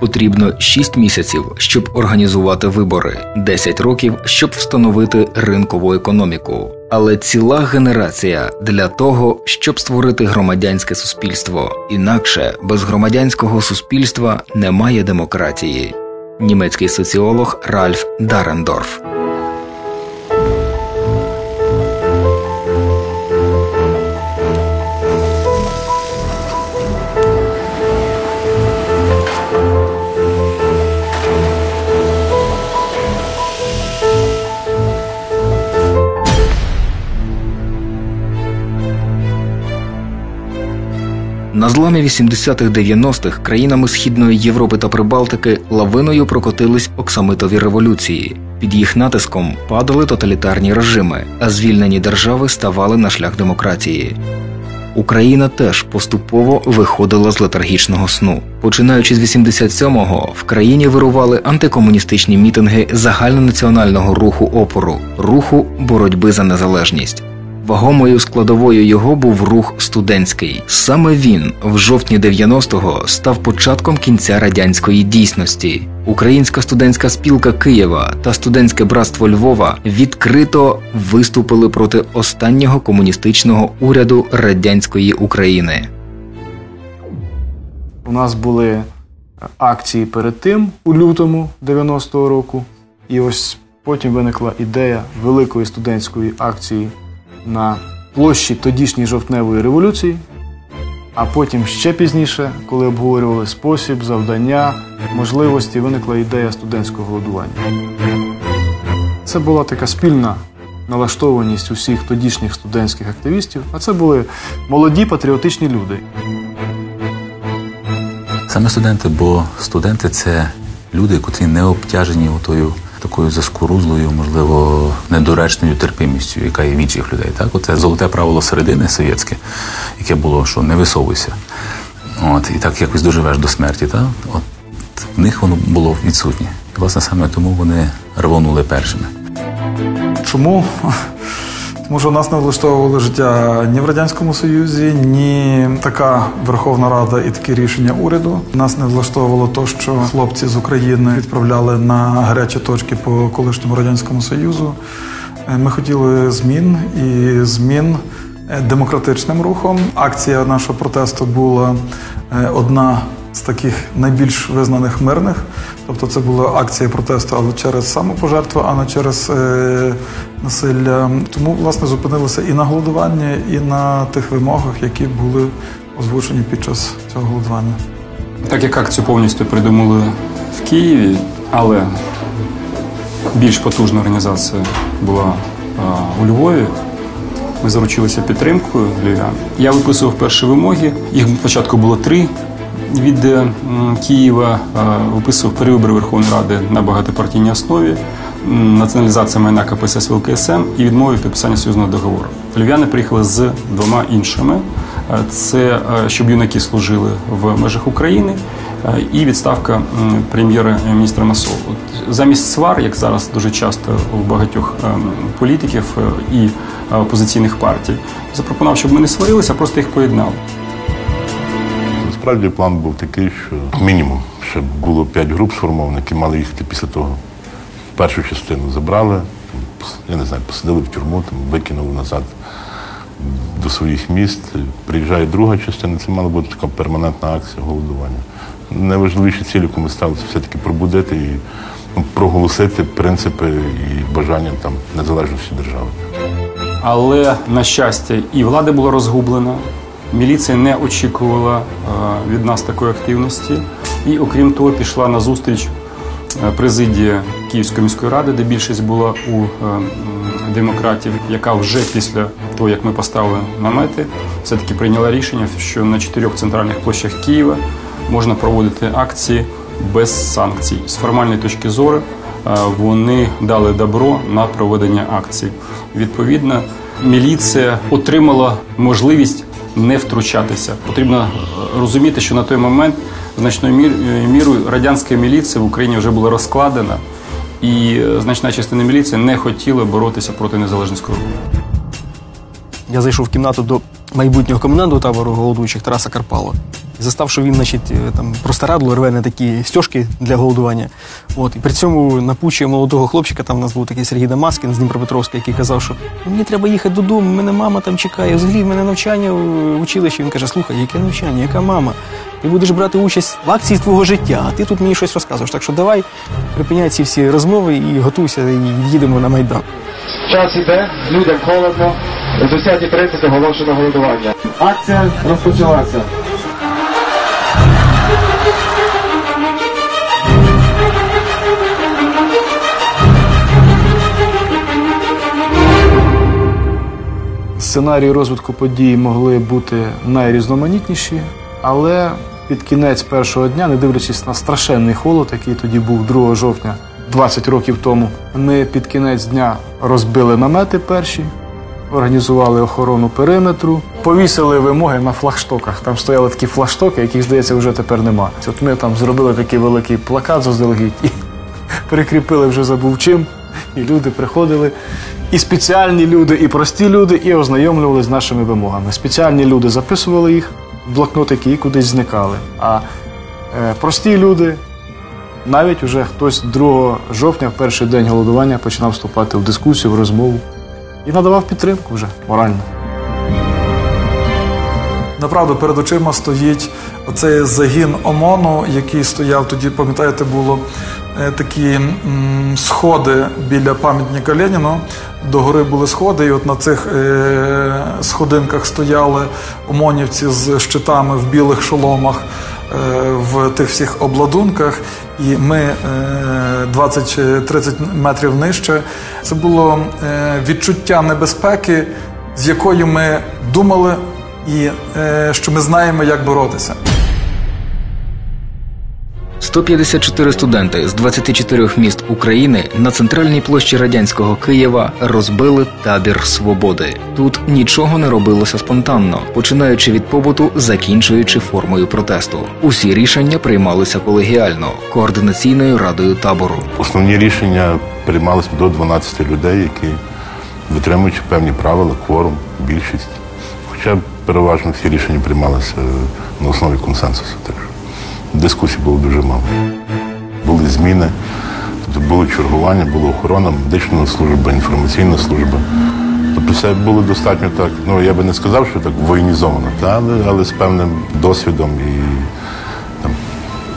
Потрібно 6 місяців, щоб організувати вибори, 10 років, щоб встановити ринкову економіку. Але ціла генерація для того, щоб створити громадянське суспільство. Інакше без громадянського суспільства немає демократії. Німецький соціолог Ральф Дарендорф. На зламі 80-х-90-х країнами Східної Європи та Прибалтики лавиною прокотились оксамитові революції. Під їх натиском падали тоталітарні режими, а звільнені держави ставали на шлях демократії. Україна теж поступово виходила з летаргічного сну. Починаючи з 87-го, в країні вирували антикомуністичні мітинги загальнонаціонального руху опору, руху боротьби за незалежність. Вагомою складовою його був рух студентський. Саме він в жовтні 90-го став початком кінця радянської дійсності. Українська студентська спілка Києва та студентське братство Львова відкрито виступили проти останнього комуністичного уряду радянської України. У нас були акції перед тим у лютому 90-го року, і ось потім виникла ідея великої студентської акції на площі тодішньої жовтневої революції, а потім ще пізніше, коли обговорювали спосіб, завдання, можливості, виникла ідея студентського голодування. Це була така спільна налаштованість усіх тодішніх студентських активістів, а це були молоді патріотичні люди. Саме студенти, бо студенти це люди, котрі не обтяжені отою такою заскорузлою, можливо, недоречною терпимістю, яка є в інших людей. Так, Оце золоте правило середини совєтське, яке було, що не висовуйся. От, І так якось доживеш до смерті. Так? От В них воно було відсутнє. І, власне, саме тому вони рвонули першими. Чому? Тому що нас не влаштовували життя ні в Радянському Союзі, ні така Верховна Рада і такі рішення уряду. Нас не влаштовувало то, що хлопці з України відправляли на гарячі точки по колишньому радянському союзу. Е, ми хотіли змін і змін демократичним рухом. Акція нашого протесту була е, одна з таких найбільш визнаних мирних. Тобто це була акція протесту, але через самопожертву, а не через е, насилля. Тому, власне, зупинилися і на голодуванні, і на тих вимогах, які були озвучені під час цього голодування. Так як акцію повністю придумали в Києві, але більш потужна організація була а, у Львові. Ми заручилися підтримкою львів'ян. Я виписував перші вимоги. Їх спочатку було три від Києва виписував перевибори Верховної Ради на багатопартійній основі, націоналізація майна КПСС ВЛКСМ і відмови підписання союзного договору. Львів'яни приїхали з двома іншими: це щоб юнаки служили в межах України. І відставка прем'єра-міністра Масову. замість свар, як зараз дуже часто у багатьох політиків і опозиційних партій, запропонував, щоб ми не сварилися, а просто їх поєднали. Насправді план був такий, що мінімум ще було п'ять груп сформованих, які мали їхати після того. Першу частину забрали, я не знаю, посадили в тюрму, там, викинули назад до своїх міст. Приїжджає друга частина, це мала бути така перманентна акція голодування. Найважливіші цілі, яку ми ставилися, все-таки пробудити і ну, проголосити принципи і бажання там незалежності держави. Але на щастя, і влада була розгублена. Міліція не очікувала е, від нас такої активності, і окрім того, пішла на зустріч е, президія Київської міської ради, де більшість була у е, демократів, яка вже після того, як ми поставили намети, все таки прийняла рішення, що на чотирьох центральних площах Києва можна проводити акції без санкцій. З формальної точки зору вони дали добро на проведення акцій. Відповідно, міліція отримала можливість не втручатися. Потрібно е, розуміти, що на той момент значною е, мірою радянська міліція в Україні вже була розкладена, і е, значна частина міліції не хотіла боротися проти незалежних руху. Я зайшов в кімнату до майбутнього коменданта табору голодуючих Тараса Карпало. Застав, що він, значить, е, там простирадло рве на такі стяжки для голодування. От, і при цьому напучує молодого хлопчика, там у нас був такий Сергій Дамаскін з Дніпропетровська, який казав, що «Ну, мені треба їхати додому, мене мама там чекає, взагалі в мене навчання в училищі. Він каже, слухай, яке навчання, яка мама? Ти будеш брати участь в акції твого життя, а ти тут мені щось розказуєш. Так що давай припиняй ці всі розмови і готуйся, і їдемо на Майдан. Час іде, людям холодно. З 10.30 оголошено голодування. Акція розпочалася. Сценарії розвитку подій могли бути найрізноманітніші, але під кінець першого дня, не дивлячись на страшенний холод, який тоді був 2 жовтня 20 років тому, ми під кінець дня розбили намети перші, організували охорону периметру, повісили вимоги на флагштоках. Там стояли такі флагштоки, яких, здається, вже тепер нема. От ми там зробили такий великий плакат заздалегідь і прикріпили вже забув чим. І люди приходили, і спеціальні люди, і прості люди, і ознайомлювали з нашими вимогами. Спеціальні люди записували їх в блокнотики і кудись зникали. А е, прості люди, навіть уже хтось 2 жовтня, в перший день голодування, починав вступати в дискусію, в розмову і надавав підтримку вже морально. Направду перед очима стоїть оцей загін ОМОНу, який стояв тоді, пам'ятаєте, було е, такі сходи біля пам'ятника Леніну. До гори були сходи, і от на цих е, сходинках стояли ОМОНівці з щитами в білих шоломах. е, В тих всіх обладунках, і ми е, 20-30 метрів нижче. Це було е, відчуття небезпеки, з якою ми думали, і е, що ми знаємо, як боротися. 154 студенти з 24 міст України на центральній площі радянського Києва розбили табір свободи. Тут нічого не робилося спонтанно, починаючи від побуту, закінчуючи формою протесту. Усі рішення приймалися колегіально координаційною радою табору. Основні рішення приймалися до 12 людей, які витримуючи певні правила, кворум, більшість. Хоча переважно всі рішення приймалися на основі консенсусу. Дискусій було дуже мало. Були зміни, тобто було чергування, була охорона, медична служба, інформаційна служба. Тобто все було достатньо так, ну я би не сказав, що так воєнізовано, та, але, але з певним досвідом і там,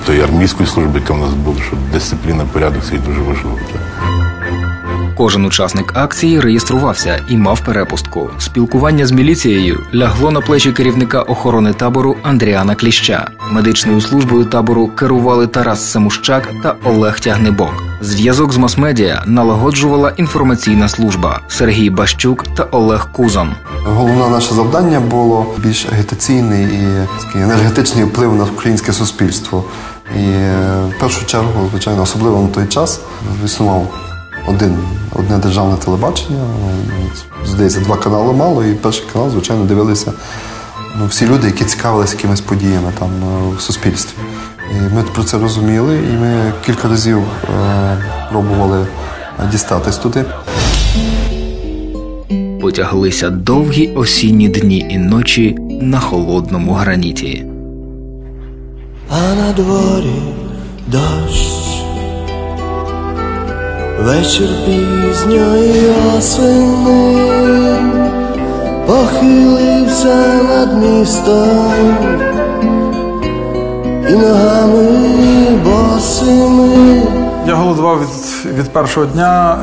тої армійської служби, яка в нас була, що дисципліна, порядок це дуже важливо. Так. Кожен учасник акції реєструвався і мав перепустку. Спілкування з міліцією лягло на плечі керівника охорони табору Андріана Кліща. Медичною службою табору керували Тарас Семущак та Олег Тягнебок. Зв'язок з мас-медіа налагоджувала інформаційна служба Сергій Бащук та Олег Кузан. Головне наше завдання було більш агітаційний і енергетичний вплив на українське суспільство. І е, в першу чергу, звичайно, особливо на той час існував один, одне державне телебачення. Здається, два канали мало, і перший канал, звичайно, дивилися ну, всі люди, які цікавилися якимись подіями там е, в суспільстві. І ми про це розуміли, і ми кілька разів е, пробували дістатись туди. Потяглися довгі осінні дні і ночі на холодному граніті. а на дворі дощ. Вечір пізньої осени похилився над містом і ногами босими. Я голодував від, від першого дня.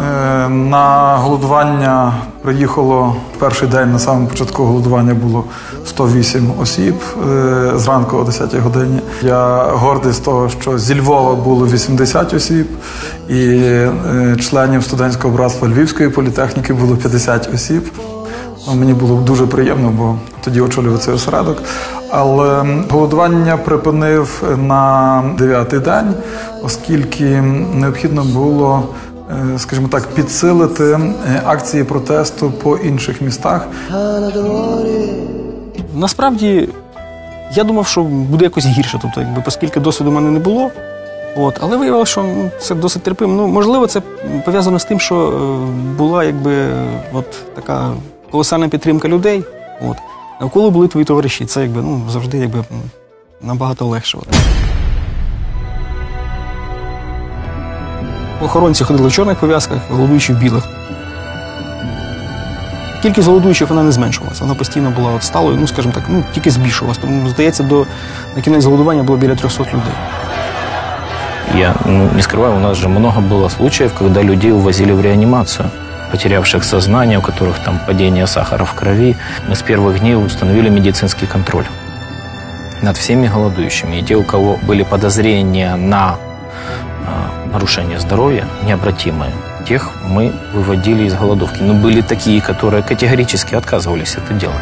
Е, На голодування приїхало перший день, на самому початку голодування було 108 осіб е, зранку о 10 годині. Я гордий з того, що зі Львова було 80 осіб, і е, членів студентського братства Львівської політехніки було 50 осіб. Ну, Мені було дуже приємно, бо тоді очолював цей осередок. Але голодування припинив на дев'ятий день, оскільки необхідно було, скажімо так, підсилити е, акції протесту по інших містах. Насправді, я думав, що буде якось гірше, тобто, якби, оскільки досвіду в мене не було. От, але виявилося, що ну, це досить терпимо. Ну, можливо, це пов'язано з тим, що е, була якби от така колосальна підтримка людей. От. Навколо були твої товариші. Це якби ну, завжди якби, набагато легше. Охоронці ходили в чорних пов'язках, голодуючі в білих. Кількість голодуючих вона не зменшувалася, вона постійно була от сталою, ну скажімо так, ну тільки збільшувалася. Тому здається, до на кінець голодування було біля 300 людей. Я ну, не скрываю, у нас же много было случаев, когда людей увозили в реанимацию, потерявших сознание, у которых там падение сахара в крови. Мы с первых дней установили медицинский контроль над всеми голодующими. И те, у кого были подозрения на а, нарушение здоровья, необратимые, тех мы выводили из голодовки. Но были такие, которые категорически отказывались это делать.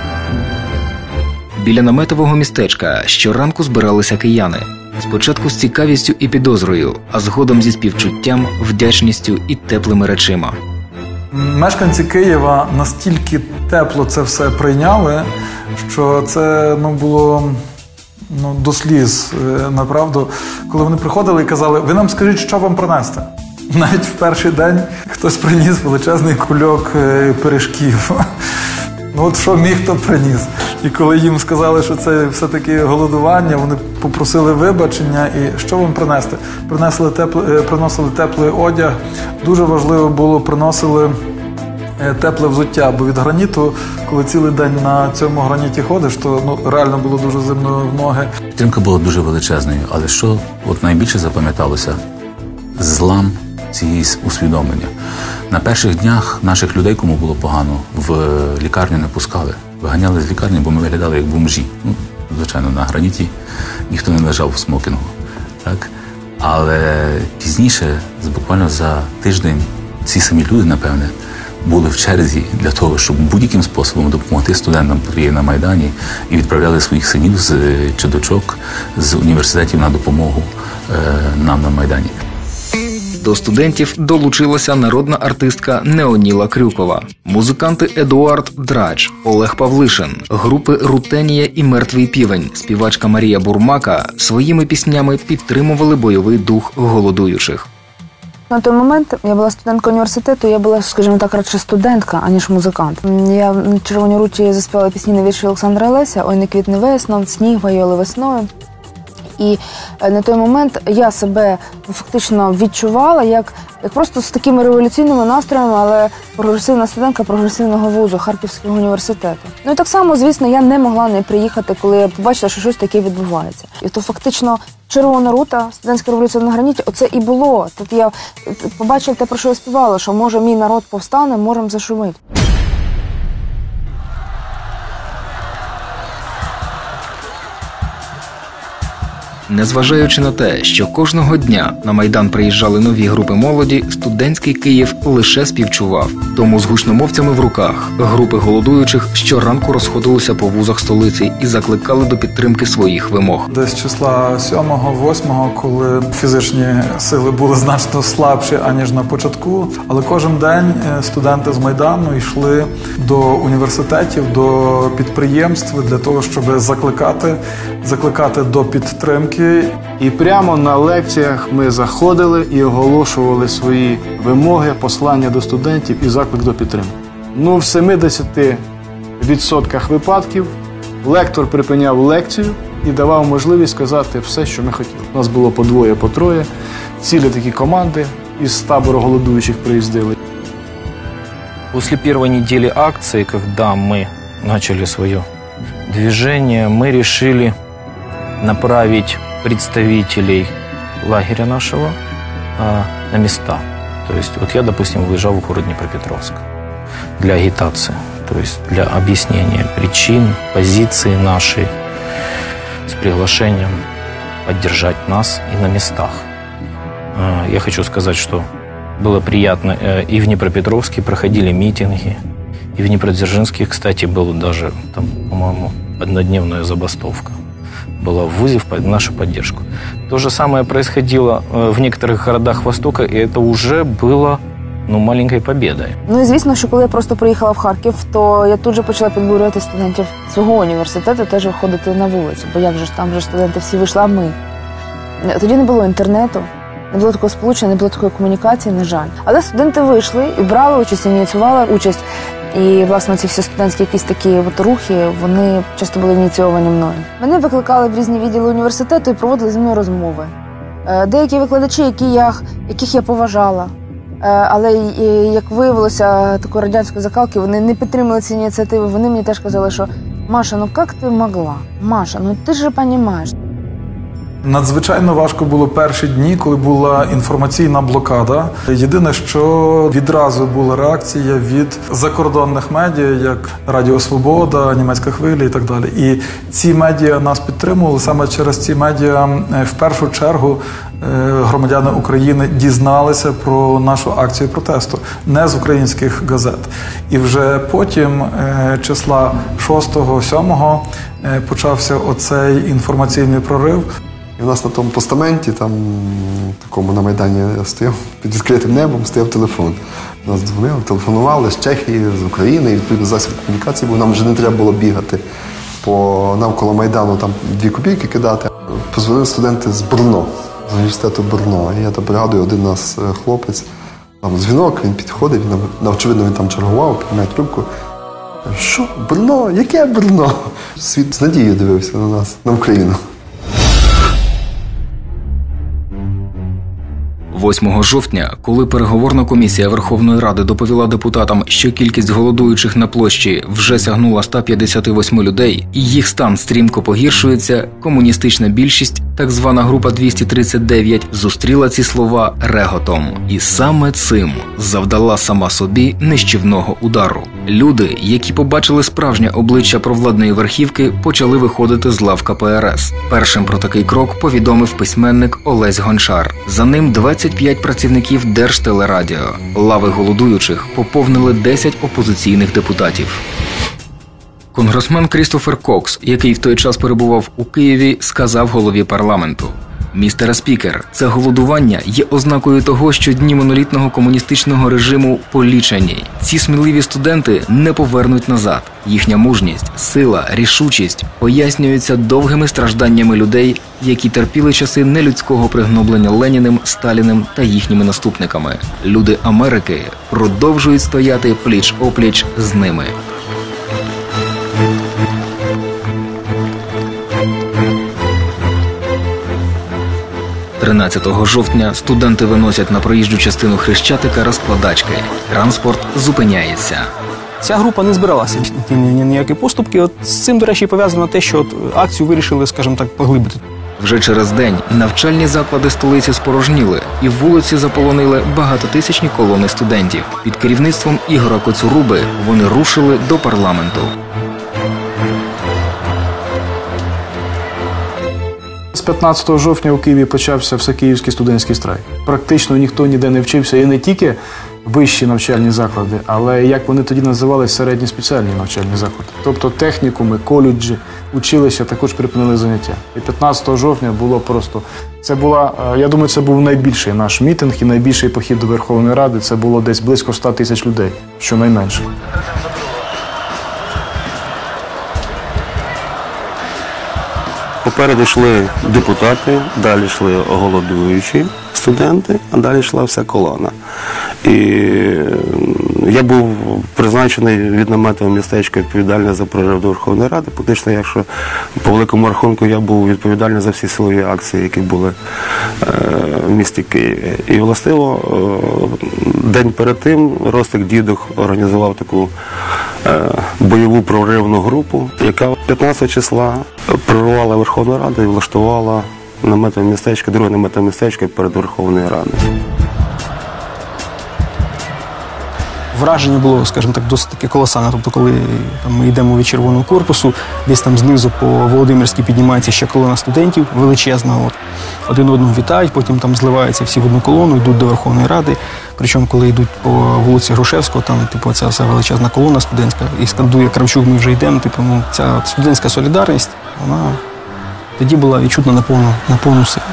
Біля наметового містечка щоранку збиралися кияни. Спочатку з цікавістю і підозрою, а згодом зі співчуттям, вдячністю і теплими речима. Мешканці Києва настільки тепло це все прийняли, що це ну, було ну, до сліз, е, направду. Коли вони приходили і казали, ви нам скажіть, що вам принести. Навіть в перший день хтось приніс величезний кульок е, пиріжків. Ну от що міг, то приніс. І коли їм сказали, що це все-таки голодування, вони попросили вибачення і що вам принести? Принесли тепле, е, приносили теплий одяг. Дуже важливо було приносили тепле взуття, бо від граніту, коли цілий день на цьому граніті ходиш, то ну реально було дуже зимно в ноги. Підтримка була дуже величезною, але що от найбільше запам'яталося злам цієї усвідомлення. На перших днях наших людей, кому було погано, в лікарню не пускали. Виганяли з лікарні, бо ми виглядали як бомжі. Ну, звичайно, на граніті ніхто не лежав в смокінгу. Так? Але пізніше, буквально за тиждень, ці самі люди, напевне, були в черзі для того, щоб будь-яким способом допомогти студентам, які є на Майдані, і відправляли своїх синів з е, чи дочок з університетів на допомогу е, нам на Майдані. До студентів долучилася народна артистка Неоніла Крюкова, музиканти Едуард Драч, Олег Павлишин, групи Рутенія і Мертвий півень, співачка Марія Бурмака своїми піснями підтримували бойовий дух голодуючих. На той момент я була студенткою університету, я була, скажімо так, радше студентка, аніж музикант. Я в червоній руті заспівала пісні на вірші Олександра Леся Ой, не квітне весном, сніг вайоли весною. І е, на той момент я себе фактично відчувала як, як просто з такими революційними настроями, але прогресивна студентка прогресивного вузу Харківського університету. Ну і так само, звісно, я не могла не приїхати, коли я побачила, що щось таке відбувається. І то фактично червона рута, студентська революція на граніті, оце і було. Тут я е, побачила те, про що я співала, що може мій народ повстане, можемо зашумити. Незважаючи на те, що кожного дня на майдан приїжджали нові групи молоді, студентський Київ лише співчував. Тому з гучномовцями в руках групи голодуючих щоранку розходилися по вузах столиці і закликали до підтримки своїх вимог. Десь числа 7-8, коли фізичні сили були значно слабші, аніж на початку. Але кожен день е, студенти з Майдану йшли до університетів, до підприємств для того, щоб закликати, закликати до підтримки. І прямо на лекціях ми заходили і оголошували свої вимоги, послання до студентів і заклик до підтримки. Ну, в 70% випадків лектор припиняв лекцію і давав можливість сказати все, що ми хотіли. У нас було по двоє, по троє. Цілі такі команди із табору голодуючих приїздили. После первой недели акции, когда мы начали свое движение, мы решили направить представителей лагеря нашего а, на места. То есть вот я, допустим, выезжал в город Днепропетровск для агитации, то есть для объяснения причин, позиции нашей с приглашением поддержать нас и на местах. А, Я хочу сказать, что было приятно. э, И в Днепропетровске проходили митинги, и в Днепродзержинске, кстати, была даже, там, по-моему, однодневная забастовка. Была в ВУЗе в по- нашу поддержку. То же самое происходило э, в некоторых городах Востока, и это уже было ну, маленькой победой. Ну і звісно, що коли я просто приїхала в Харків, то я тут же почала підбурювати студентів свого університету теж виходити на вулицю. Бо як же ж там же студенти всі вийшли, а ми. Тоді не було інтернету, не було такого сполучення, не було такої комунікації, на жаль. Але студенти вийшли і брали участь, ініціювали участь І, власне, ці всі студентські якісь такі от рухи, вони часто були ініційовані мною. Мене викликали в різні відділи університету і проводили зі мною розмови. Е, Деякі викладачі, які я, яких я поважала, е, але як виявилося, такої радянської закалки, вони не підтримали ці ініціативи. Вони мені теж казали, що Маша, ну як ти могла? Маша, ну ти ж розумієш. Надзвичайно важко було перші дні, коли була інформаційна блокада. Єдине, що відразу була реакція від закордонних медіа, як Радіо Свобода, Німецька хвиля і так далі. І ці медіа нас підтримували. Саме через ці медіа е, в першу чергу е, громадяни України дізналися про нашу акцію протесту не з українських газет. І вже потім, е, числа 6-7, почався оцей інформаційний прорив. І в нас на тому постаменті, там такому на Майдані я стояв під відкритим небом, стояв телефон. Нас дзвонили, телефонували з Чехії, з України, і відповідно засіб комунікації, бо нам вже не треба було бігати по навколо Майдану, там дві копійки кидати. Позвонили студенти з Брно, з університету Брно. І я там пригадую, один нас е, хлопець, там дзвінок, він підходить, він, очевидно, він там чергував, піднімає трубку. Що? Брно? Яке Брно? Світ з надією дивився на нас, на Україну. 8 жовтня, коли переговорна комісія Верховної Ради доповіла депутатам, що кількість голодуючих на площі вже сягнула 158 людей, і їх стан стрімко погіршується, комуністична більшість, так звана група 239, зустріла ці слова реготом, і саме цим завдала сама собі нищівного удару. Люди, які побачили справжнє обличчя провладної верхівки, почали виходити з лав КПРС. Першим про такий крок повідомив письменник Олесь Гончар. За ним 25 працівників Держтелерадіо. Лави голодуючих поповнили 10 опозиційних депутатів. Конгресмен Крістофер Кокс, який в той час перебував у Києві, сказав голові парламенту. Містере спікер, це голодування є ознакою того, що дні монолітного комуністичного режиму полічені. Ці сміливі студенти не повернуть назад. Їхня мужність, сила, рішучість пояснюються довгими стражданнями людей, які терпіли часи нелюдського пригноблення Леніним, Сталіним та їхніми наступниками. Люди Америки продовжують стояти пліч опліч з ними. 13 жовтня студенти виносять на проїжджу частину хрещатика розкладачки. Транспорт зупиняється. Ця група не збиралася ніякі поступки. От з цим, до речі, пов'язано те, що от акцію вирішили, скажімо так, поглибити. Вже через день навчальні заклади столиці спорожніли, і вулиці заполонили багатотисячні колони студентів. Під керівництвом Ігора Коцуруби вони рушили до парламенту. 15 жовтня у Києві почався всекиївський студентський страйк. Практично ніхто ніде не вчився, і не тільки вищі навчальні заклади, але як вони тоді називали середні спеціальні навчальні заклади. Тобто технікуми, коледжі, училища також припинили заняття. І 15 жовтня було просто це була. е, Я думаю, це був найбільший наш мітинг і найбільший похід до Верховної Ради. Це було десь близько 100 тисяч людей, щонайменше. Попереду йшли депутати, далі йшли голодуючі студенти, а далі йшла вся колона. І я був призначений від наметового містечка відповідальний за прорив до Верховної Ради. Фактично, якщо по великому рахунку я був відповідальний за всі силові акції, які були е, в місті Києві. І властиво е, день перед тим Ростик Дідух організував таку е, бойову проривну групу, яка 15 числа прорвала Верховну Раду і влаштувала наметове містечко, друге наметове містечко перед Верховною Радою. Враження було, скажімо так, досить таке колосальне. Тобто, коли там, ми йдемо від червоного корпусу, десь там знизу по Володимирській піднімається ще колона студентів величезна. От. Один одного вітають, потім там зливаються всі в одну колону, йдуть до Верховної Ради. Причому, коли йдуть по вулиці Грушевського, там, типу, ця вся величезна колона студентська, і скандує Кравчук, ми вже йдемо. Типу, ну, ця студентська солідарність, вона тоді була відчутна на повну, на повну силу.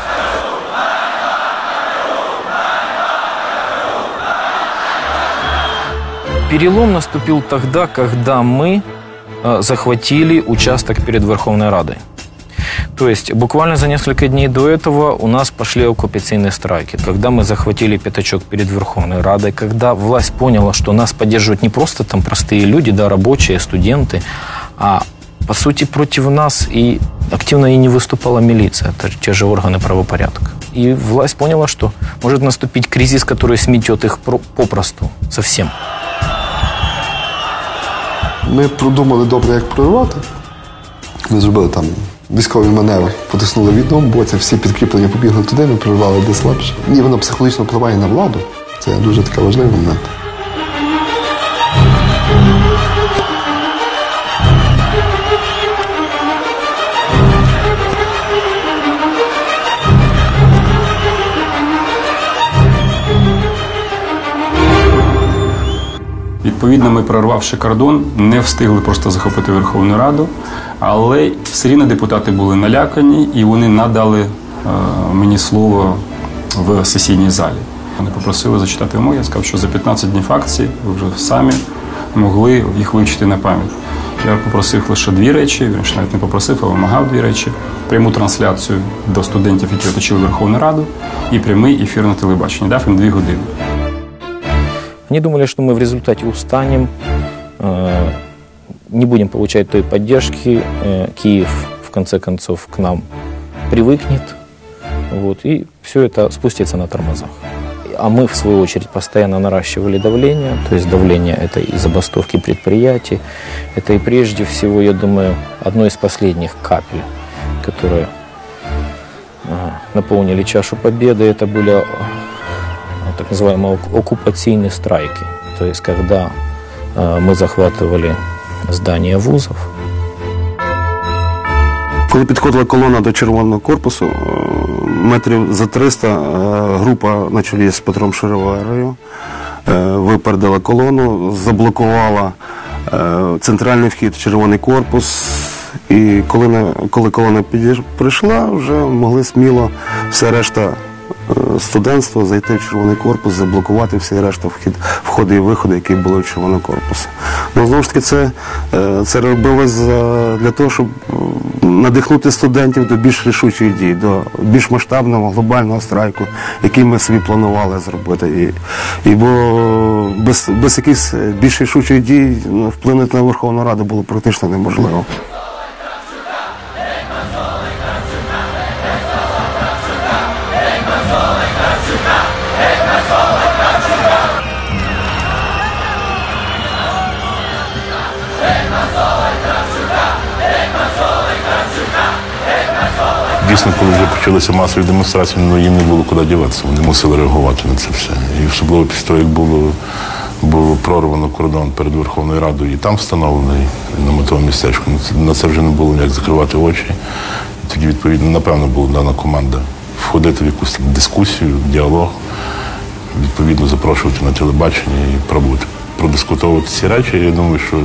Перелом наступил тогда, когда мы э, захватили участок перед Верховной Радой. То есть буквально за несколько дней до этого у нас пошли оккупационные страйки. Когда мы захватили пятачок перед Верховной Радой, когда власть поняла, что нас поддерживают не просто там простые люди, да, рабочие, студенты, а по сути против нас и активно и не выступала милиция, это те же органы правопорядка. И власть поняла, что может наступить кризис, который сметет их про- попросту, совсем. Ми продумали добре, як прорвати. Ми зробили там військовий маневр, потиснули в одному боці, всі підкріплення побігли туди, ми прорвали де слабше. Ні, воно психологічно впливає на владу. Це дуже така важливий момент. Відповідно, ми, прорвавши кордон, не встигли просто захопити Верховну Раду, але все рівно депутати були налякані і вони надали е, мені слово в сесійній залі. Вони попросили зачитати вимоги. Я сказав, що за 15 днів акції ви вже самі могли їх вивчити на пам'ять. Я попросив лише дві речі, він ж навіть не попросив, а вимагав дві речі: пряму трансляцію до студентів, які оточили Верховну Раду, і прямий ефір на телебаченні. Дав їм дві години. Они думали, что мы в результате устанем, э, не будем получать той поддержки. э, Киев, в конце концов, к нам привыкнет. Вот, и все это спустится на тормозах. А мы, в свою очередь, постоянно наращивали давление. То есть давление – это и забастовки предприятий. Это и прежде всего, я думаю, одно из последних капель, которые э, наполнили чашу победы. Это были так называемые ок- оккупационные страйки. То есть, когда э, мы захватывали здания вузов, Коли підходила колона до червоного корпусу, е, метрів за 300 е, група на чолі з Петром Шароварою е, випередила колону, заблокувала е, центральний вхід в червоний корпус. І коли, на- коли колона підійш- прийшла, вже могли сміло все решта е, студентство зайти в червоний корпус, заблокувати всі решта вхід, входи і виходи, які були в червоний корпус. Ну, знову ж таки, це, е, це робилось для того, щоб е, надихнути студентів до більш рішучої дії, до більш масштабного глобального страйку, який ми собі планували зробити. І, і бо без, без якихось більш рішучих дій ну, вплинути на Верховну Раду було практично неможливо. Дійсно, коли вже почалися масові демонстрації, ну їм не було куди діватися. Вони мусили реагувати на це все. І особливо після того, як було, було прорвано кордон перед Верховною Радою, і там встановлений на метовому містечку. Ну, На це вже не було як закривати очі. Тоді, відповідно, напевно, була дана команда входити в якусь дискусію, діалог, відповідно, запрошувати на телебачення і пробувати продискутовувати ці речі. Я думаю, що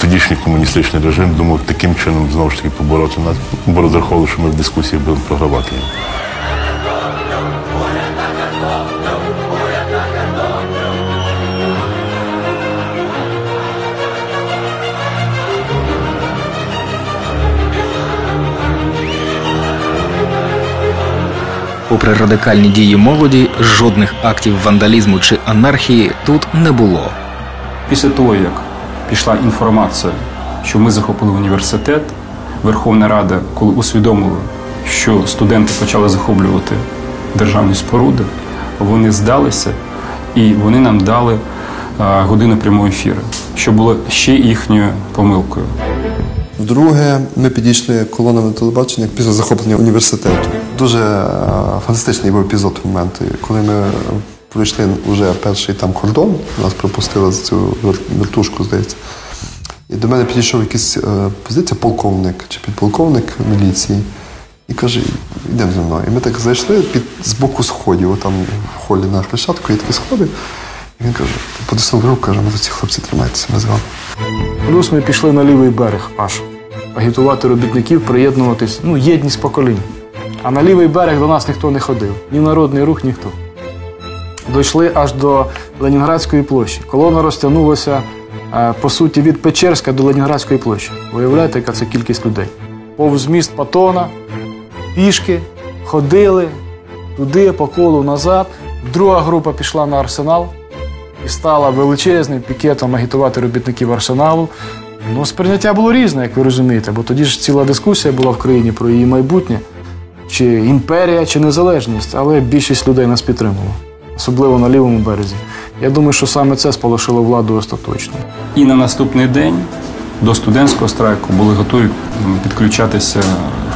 тодішній комуністичний режим думав таким чином знову ж таки побороти нас, бо розраховували, що ми в дискусії будемо програвати. Попри радикальні дії молоді, жодних актів вандалізму чи анархії тут не було. Після того, як пішла інформація, що ми захопили університет, Верховна Рада, коли усвідомила, що студенти почали захоплювати державні споруди, вони здалися і вони нам дали годину прямого ефіру, що було ще їхньою помилкою. Вдруге, ми підійшли колонами телебачення після захоплення університету. Дуже фантастичний був епізод момент, коли ми пройшли вже перший там кордон, нас пропустили за цю вертушку, здається. І до мене підійшов якийсь, е, здається, полковник чи підполковник міліції і каже, йдемо зі мною. І ми так зайшли під з боку сходів, там в холі на хрещатку є такі сходи. І він каже, потиснув руку, каже, ми ці хлопці тримайтеся, ми з вами. Плюс ми пішли на лівий берег аж. Агітувати робітників, приєднуватись. Ну, єдність поколінь. А на лівий берег до нас ніхто не ходив. Ні народний рух, ніхто. Дійшли аж до Ленінградської площі. Колона розтягнулася, е, по суті, від Печерська до Ленінградської площі. Уявляєте, яка це кількість людей? повз міст Патона, пішки, ходили туди, по колу назад. Друга група пішла на арсенал і стала величезним пікетом агітувати робітників арсеналу. Ну, сприйняття було різне, як ви розумієте, бо тоді ж ціла дискусія була в країні про її майбутнє, чи імперія, чи незалежність, але більшість людей нас підтримувала, особливо на лівому березі. Я думаю, що саме це сполошило владу остаточно. І на наступний день до студентського страйку були готові підключатися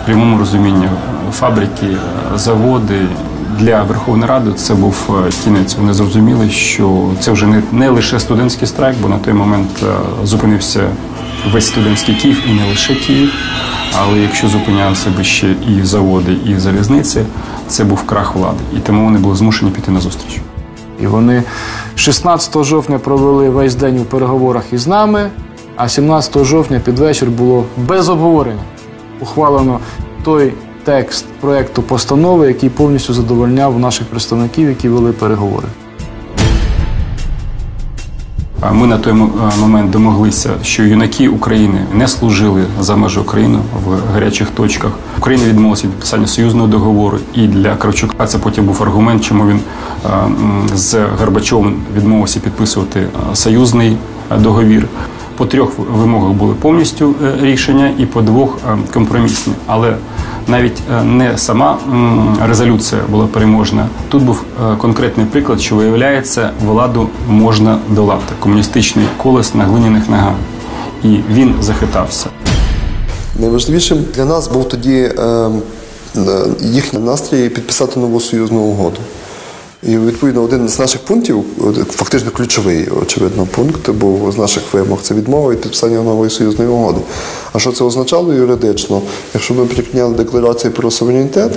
в прямому розумінні фабрики, заводи. Для Верховної Ради це був е, кінець. Вони зрозуміли, що це вже не, не лише студентський страйк, бо на той момент е, зупинився весь студентський Київ і не лише Київ. Але якщо зупинялися би ще і заводи, і залізниці, це був крах влади. І тому вони були змушені піти на зустріч. І вони 16 жовтня провели весь день у переговорах із нами, а 17 жовтня під вечір було без обговорення. Ухвалено той текст проекту постанови, який повністю задовольняв наших представників, які вели переговори. Ми на той момент домоглися, що юнаки України не служили за межі України в гарячих точках. Україна відмовилася від підписання союзного договору, і для Кравчука це потім був аргумент, чому він з Горбачовим відмовився підписувати союзний договір. По трьох вимогах були повністю е, рішення, і по двох компромісні. Але навіть е, не сама резолюція була переможна. Тут був е, конкретний приклад, що виявляється, владу можна долати. Комуністичний колес на глиняних ногах. І він захитався. Найважливішим для нас був тоді е, е, їхній настрій підписати нову союзну угоду. І відповідно один з наших пунктів, фактично ключовий, очевидно, пункт був з наших вимог це відмова від підписання нової союзної угоди. А що це означало юридично? Якщо ми прикняли декларацію про суверенітет,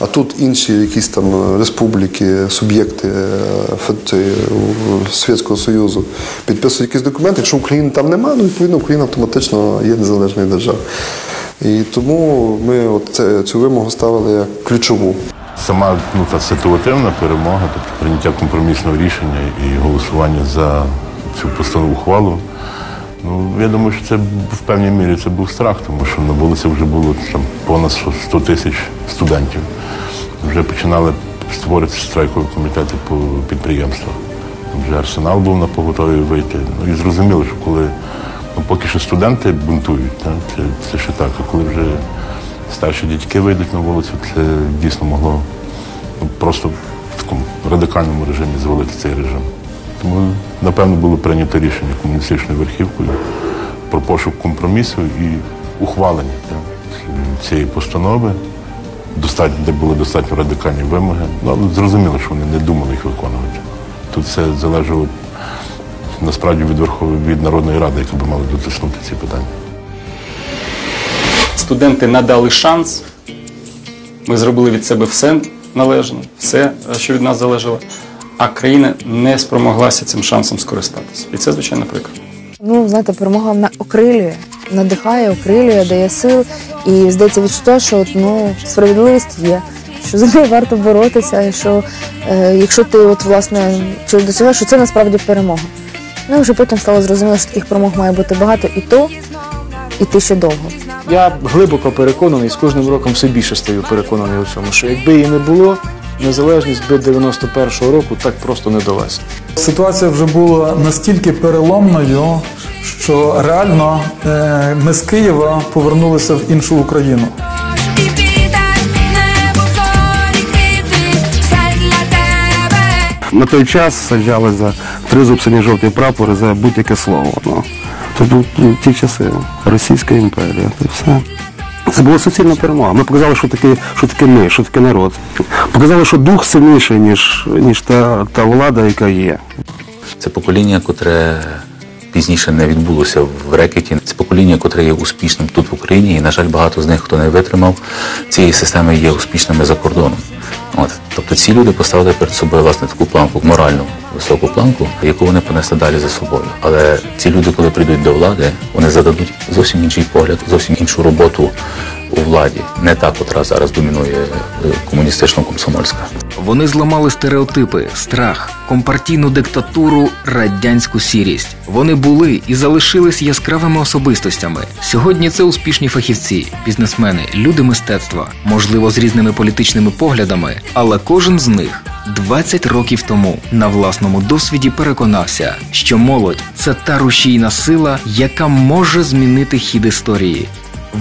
а тут інші якісь там республіки, суб'єкти е, Совєтського Союзу підписують якісь документи, якщо України там немає, ну відповідно Україна автоматично є незалежною державою. І тому ми от цю вимогу ставили як ключову. Сама ну, та ситуативна перемога, тобто прийняття компромісного рішення і голосування за цю постанову ухвалу. Ну, я думаю, що це в певній мірі це був страх, тому що на вулиці вже було там понад 100 тисяч студентів. Вже починали створитися страйкові комітети по підприємствах. Вже арсенал був на поготові вийти. Ну і зрозуміло, що коли ну, поки що студенти бунтують, так, це, це ще так, а коли вже старші дітки вийдуть на вулицю, це дійсно могло просто в такому радикальному режимі звалити цей режим. Тому, напевно, було прийнято рішення комуністичною верхівкою про пошук компромісу і ухвалення цієї постанови, достатньо, де були достатньо радикальні вимоги. Ну, зрозуміло, що вони не думали їх виконувати. Тут все залежало насправді від Верховної від Народної Ради, яка би мала дотиснути ці питання. Студенти надали шанс. Ми зробили від себе все належне, все, що від нас залежало. А країна не спромоглася цим шансом скористатися. І це, звичайно, прикро. Ну, знаєте, перемога вона окрилює, надихає, окрилює, дає сил. І здається відчуття, що от, ну, справедливість є, що за нею варто боротися, і що е, якщо ти от, власне чогось досягаєш, що це насправді перемога. Ну і вже потім стало зрозуміло, що таких перемог має бути багато, і то іти ще довго. Я глибоко переконаний, з кожним роком все більше стаю переконаний у цьому, що якби її не було, незалежність би 91-го року так просто не далася. Ситуація вже була настільки переломною, що реально е, ми з Києва повернулися в іншу Україну. На той час саджали за тризуб синьо-жовтий прапор за будь-яке слово. Це були ну, ті часи Російська імперія. Це все. Це була суцільна перемога. Ми показали, що таке, що таке ми, що таке народ. Показали, що дух сильніший, ніж, ніж та, та влада, яка є. Це покоління, котре пізніше не відбулося в рекеті. Це покоління, котре є успішним тут в Україні, і, на жаль, багато з них, хто не витримав цієї системи, є успішними за кордоном. От. Тобто ці люди поставили перед собою власне таку планку, моральну високу планку, яку вони понесли далі за собою. Але ці люди, коли прийдуть до влади, вони зададуть зовсім інший погляд, зовсім іншу роботу у владі, не та, котра зараз домінує е, комуністично-комсомольська. Вони зламали стереотипи, страх, компартійну диктатуру, радянську сірість. Вони були і залишились яскравими особистостями. Сьогодні це успішні фахівці, бізнесмени, люди мистецтва, можливо, з різними політичними поглядами, але кожен з них 20 років тому на власному досвіді переконався, що молодь це та рушійна сила, яка може змінити хід історії.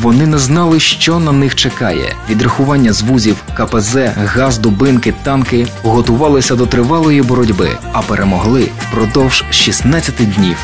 Вони не знали, що на них чекає. Відрахування з вузів, КПЗ, газ, дубинки, танки готувалися до тривалої боротьби, а перемогли впродовж 16 днів.